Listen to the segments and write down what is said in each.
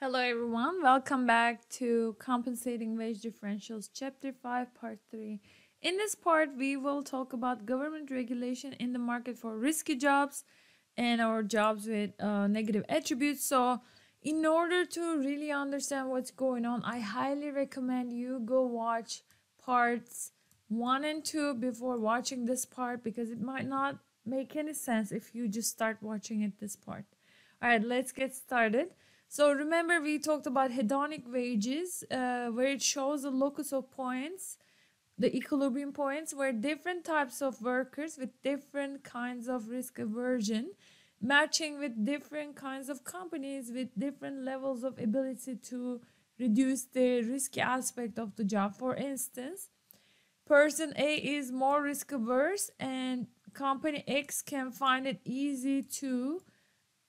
Hello, everyone. Welcome back to Compensating Wage Differentials, Chapter 5, Part 3. In this part, we will talk about government regulation in the market for risky jobs and our jobs with uh, negative attributes. So, in order to really understand what's going on, I highly recommend you go watch parts 1 and 2 before watching this part because it might not make any sense if you just start watching it this part. All right, let's get started. So remember we talked about hedonic wages uh, where it shows the locus of points, the equilibrium points where different types of workers with different kinds of risk aversion matching with different kinds of companies with different levels of ability to reduce the risky aspect of the job. For instance, person A is more risk averse and company X can find it easy to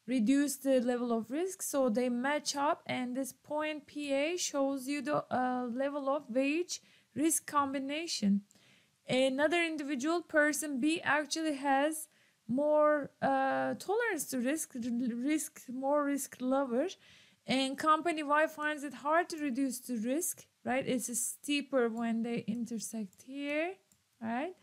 reduce the level of risk so they match up and this point pa shows you the uh, level of wage risk combination. Another individual person b actually has more uh, tolerance to risk risk more risk lover and company y finds it hard to reduce the risk right? It's steeper when they intersect here right?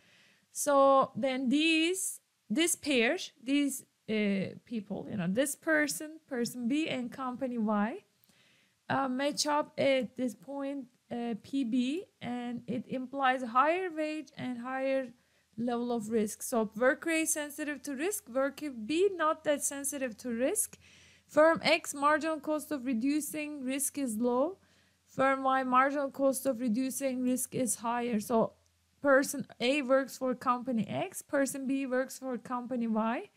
So then these this pair these uh, people, you know, this person, person B, and company Y uh, match up at this point uh, PB, and it implies higher wage and higher level of risk. So worker A sensitive to risk, worker B not that sensitive to risk. Firm X marginal cost of reducing risk is low. Firm Y marginal cost of reducing risk is higher. So person A works for company X, person B works for company Y.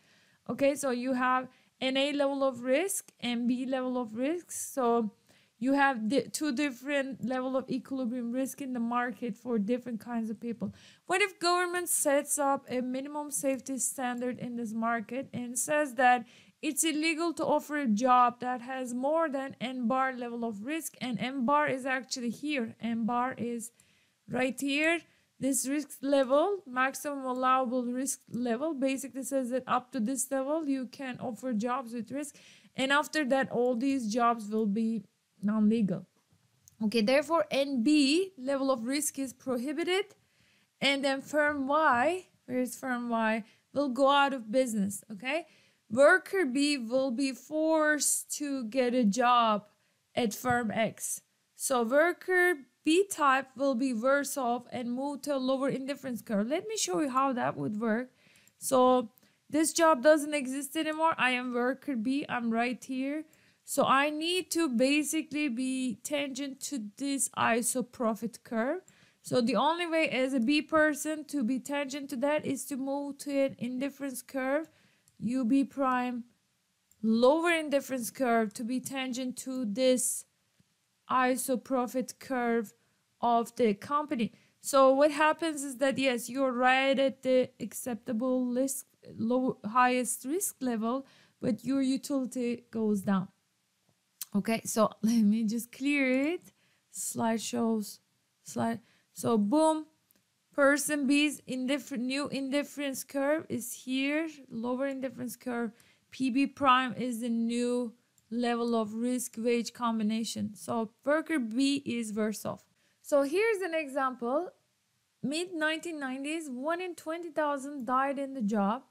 Okay, so you have an A level of risk and B level of risk. So you have the two different level of equilibrium risk in the market for different kinds of people. What if government sets up a minimum safety standard in this market and says that it's illegal to offer a job that has more than N bar level of risk and N bar is actually here. N bar is right here this risk level maximum allowable risk level basically says that up to this level you can offer jobs with risk and after that all these jobs will be non-legal. Okay therefore nb level of risk is prohibited and then firm y where is firm y? Will go out of business okay? Worker b will be forced to get a job at firm x so worker B type will be worse off and move to a lower indifference curve. Let me show you how that would work. So this job doesn't exist anymore. I am worker B. I'm right here. So I need to basically be tangent to this isoprofit curve. So the only way as a B person to be tangent to that is to move to an indifference curve, UB prime, lower indifference curve to be tangent to this isoprofit curve of the company. So what happens is that yes, you're right at the acceptable risk, low highest risk level, but your utility goes down. Okay, so let me just clear it. Slide shows slide. So boom, person B's indifferent new indifference curve is here. Lower indifference curve. PB prime is the new level of risk wage combination. So worker B is worse off. So here's an example. Mid 1990s, 1 in 20,000 died in the job.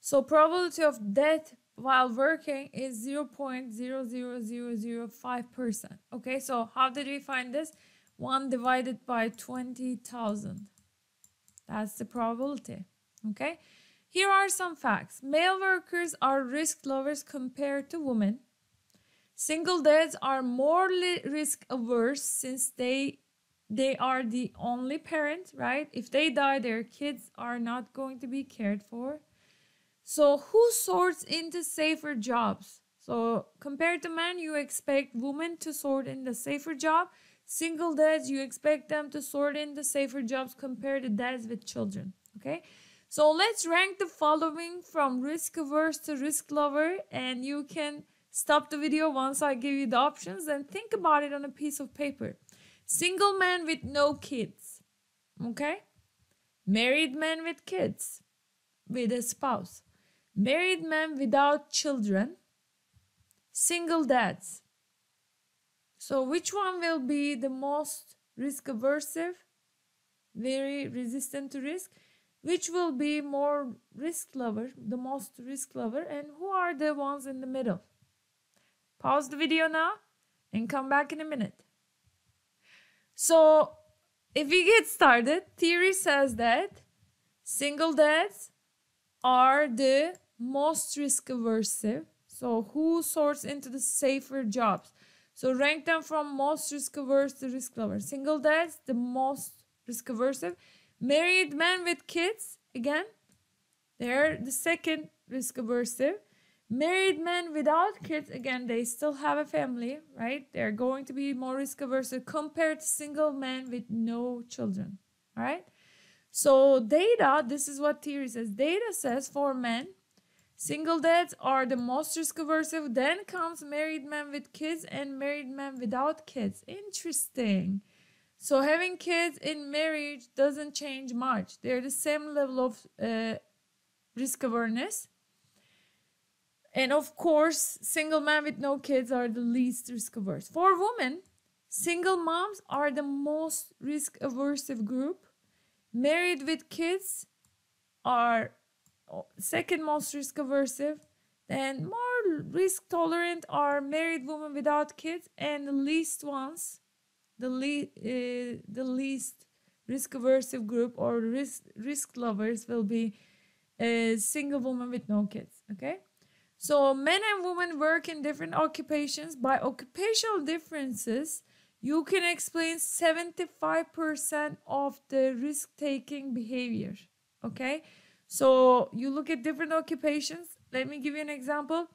So probability of death while working is 0.00005%. Okay, so how did we find this? 1 divided by 20,000. That's the probability. Okay, here are some facts. Male workers are risk lovers compared to women. Single dads are more risk averse since they they are the only parent, right? If they die, their kids are not going to be cared for. So who sorts into safer jobs? So compared to men, you expect women to sort in the safer job. Single dads, you expect them to sort in the safer jobs compared to dads with children. Okay. So let's rank the following from risk averse to risk lover and you can Stop the video once I give you the options and think about it on a piece of paper. Single man with no kids. Okay? Married man with kids. With a spouse. Married man without children. Single dads. So which one will be the most risk aversive, very resistant to risk? Which will be more risk lover, the most risk lover, and who are the ones in the middle? Pause the video now and come back in a minute. So if we get started, theory says that single dads are the most risk aversive. So who sorts into the safer jobs? So rank them from most risk averse to risk lover. Single dads, the most risk aversive. Married men with kids, again, they're the second risk aversive. Married men without kids, again, they still have a family, right? They're going to be more risk averse compared to single men with no children, all right? So, data, this is what theory says. Data says for men, single dads are the most risk averse. Then comes married men with kids and married men without kids. Interesting. So, having kids in marriage doesn't change much. They're the same level of uh, risk awareness and of course, single men with no kids are the least risk averse. For women, single moms are the most risk aversive group. Married with kids are second most risk aversive. Then more risk tolerant are married women without kids, and the least ones, the le- uh, the least risk aversive group or risk risk lovers will be a single woman with no kids. Okay. So men and women work in different occupations. By occupational differences, you can explain 75% of the risk-taking behavior. Okay? So you look at different occupations. Let me give you an example.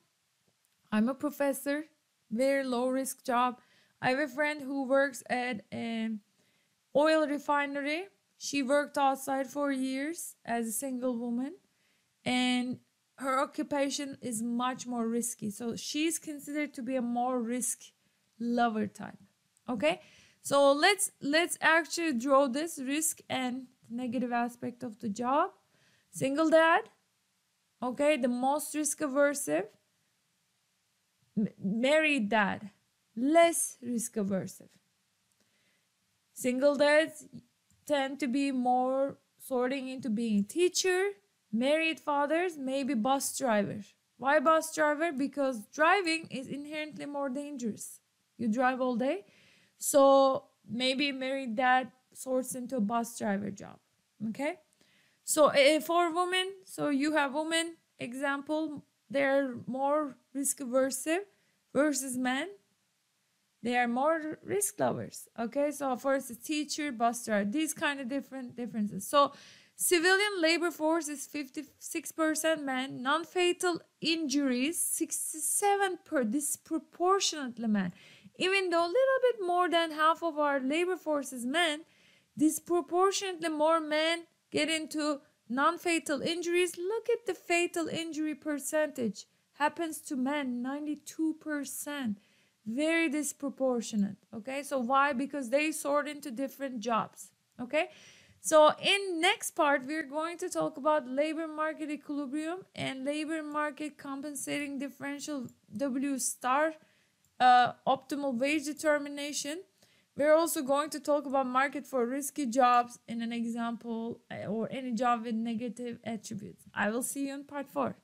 I'm a professor, very low risk job. I have a friend who works at an oil refinery. She worked outside for years as a single woman. And her occupation is much more risky. So she's considered to be a more risk lover type. Okay? So let's let's actually draw this risk and negative aspect of the job. Single dad, okay, the most risk aversive. M married dad, less risk aversive. Single dads tend to be more sorting into being a teacher, Married fathers may be bus drivers. Why bus driver? Because driving is inherently more dangerous. You drive all day. So maybe married dad sorts into a bus driver job. Okay? So uh, for women, so you have women, example, they're more risk averse versus men. They are more risk lovers. Okay, so first a teacher, bus driver, these kind of different differences. So Civilian labor force is 56% men. Non-fatal injuries 67 per disproportionately men. Even though a little bit more than half of our labor force is men, disproportionately more men get into non-fatal injuries. Look at the fatal injury percentage. Happens to men 92%. Very disproportionate. Okay, so why? Because they sort into different jobs. Okay, so in next part, we're going to talk about labor market equilibrium and labor market compensating differential W star uh, optimal wage determination. We're also going to talk about market for risky jobs in an example uh, or any job with negative attributes. I will see you in part 4.